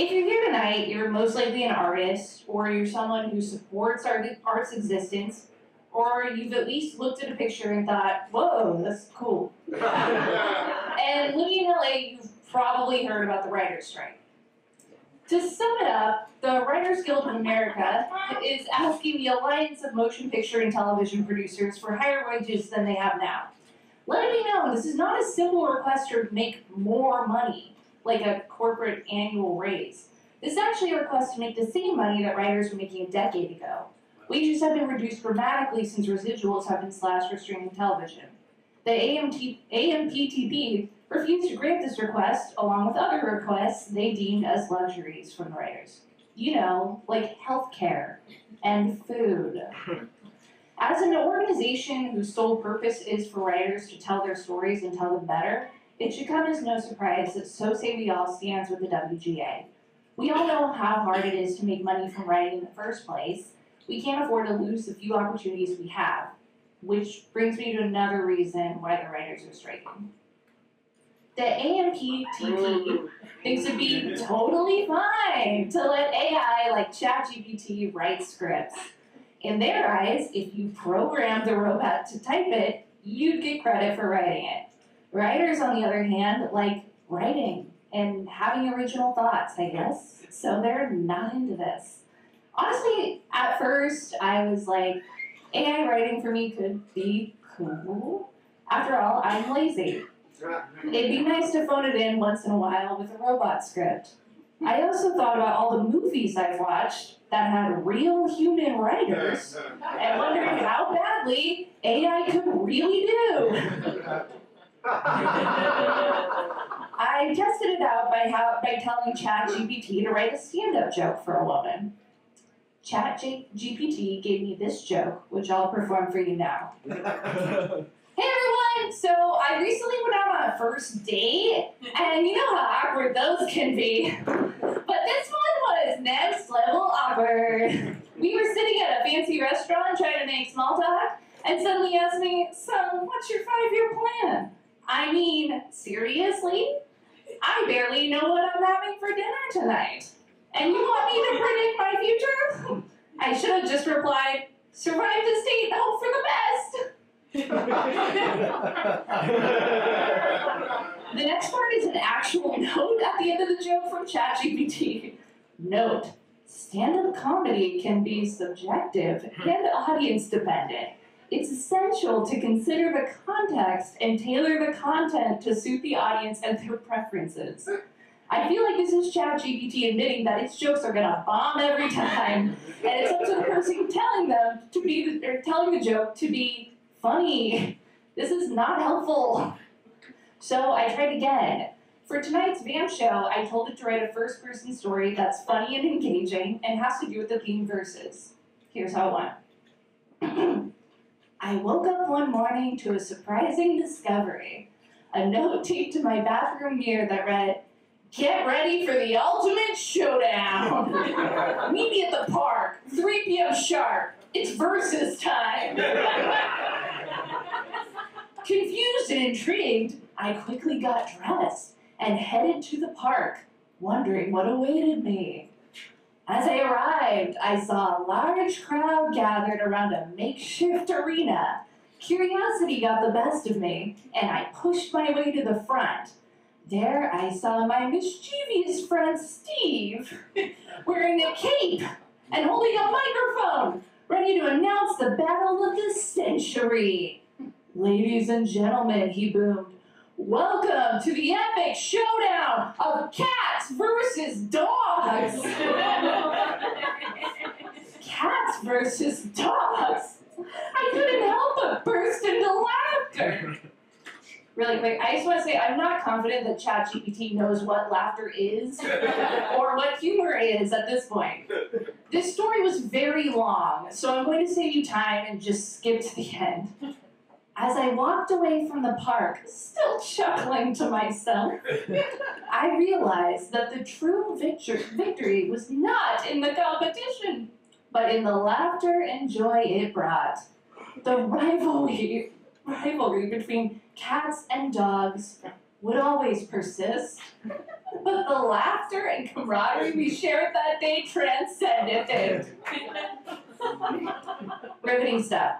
If you're here tonight, you're most likely an artist, or you're someone who supports art, art's existence, or you've at least looked at a picture and thought, whoa, that's cool. and living in LA, you've probably heard about the writer's strike. To sum it up, the Writers Guild of America is asking the Alliance of Motion Picture and Television Producers for higher wages than they have now. Let me know, this is not a simple request to make more money, like a corporate annual raise. This is actually a request to make the same money that writers were making a decade ago. Wages have been reduced dramatically since residuals have been slashed for streaming television. The AMT, AMPTP refused to grant this request, along with other requests they deemed as luxuries from the writers. You know, like healthcare and food. As an organization whose sole purpose is for writers to tell their stories and tell them better, it should come as no surprise that So Say We All stands with the WGA. We all know how hard it is to make money from writing in the first place. We can't afford to lose the few opportunities we have, which brings me to another reason why the writers are striking. The AMPTP mm-hmm. thinks it'd be totally fine to let AI like ChatGPT write scripts. In their eyes, if you programmed the robot to type it, you'd get credit for writing it. Writers, on the other hand, like writing and having original thoughts, I guess. So they're not into this. Honestly, at first, I was like, AI writing for me could be cool. After all, I'm lazy. It'd be nice to phone it in once in a while with a robot script. I also thought about all the movies I've watched that had real human writers and wondered how badly AI could really do. I tested it out by how by telling ChatGPT to write a stand-up joke for a woman. ChatGPT gave me this joke, which I'll perform for you now. Hey everyone! So I recently went out on a first date, and you know how awkward those can be. But this one was next level awkward. We were sitting at a fancy restaurant trying to make small talk, and suddenly asked me, So, what's your five year plan? I mean, seriously? I barely know what I'm having for dinner tonight. And you want me to predict my future? I should have just replied, Survive the state and hope for the best. The next part is an actual note at the end of the joke from ChatGPT. Note: stand-up comedy can be subjective and audience dependent. It's essential to consider the context and tailor the content to suit the audience and their preferences. I feel like this is ChatGPT admitting that its jokes are gonna bomb every time, and it's up to the person telling them to be or telling the joke to be funny. This is not helpful. So I tried again. For tonight's VAMP show, I told it to write a first person story that's funny and engaging and has to do with the theme Versus. Here's how it went. I woke up one morning to a surprising discovery. A note taped to my bathroom mirror that read, Get ready for the ultimate showdown! Meet me at the park, 3 p.m. sharp. It's versus time. Confused and intrigued, I quickly got dressed and headed to the park, wondering what awaited me. As I arrived, I saw a large crowd gathered around a makeshift arena. Curiosity got the best of me, and I pushed my way to the front. There I saw my mischievous friend Steve, wearing a cape and holding a microphone, ready to announce the battle of the century. Ladies and gentlemen, he boomed, welcome to the epic showdown of cats versus dogs. cats versus dogs. I couldn't help but burst into laughter. Really quick, I just want to say I'm not confident that ChatGPT knows what laughter is or what humor is at this point. This story was very long, so I'm going to save you time and just skip to the end. As I walked away from the park, still chuckling to myself, I realized that the true victor- victory was not in the competition, but in the laughter and joy it brought. The rivalry, rivalry between cats and dogs would always persist, but the laughter and camaraderie we shared that day transcended it. Riveting stuff.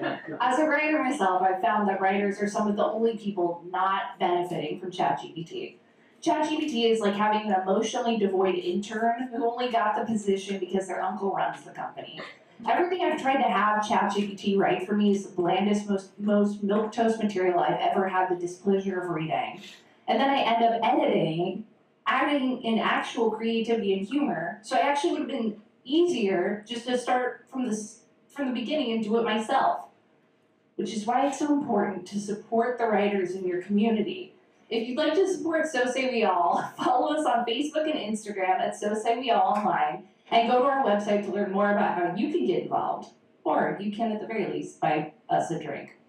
As a writer myself, I've found that writers are some of the only people not benefiting from ChatGPT. ChatGPT is like having an emotionally devoid intern who only got the position because their uncle runs the company. Everything I've tried to have ChatGPT write for me is the blandest, most most milquetoast material I've ever had the displeasure of reading. And then I end up editing, adding in actual creativity and humor. So I actually would have been easier just to start from this from the beginning and do it myself. Which is why it's so important to support the writers in your community. If you'd like to support So Say We All, follow us on Facebook and Instagram at So Say We All Online, and go to our website to learn more about how you can get involved, or you can at the very least buy us a drink.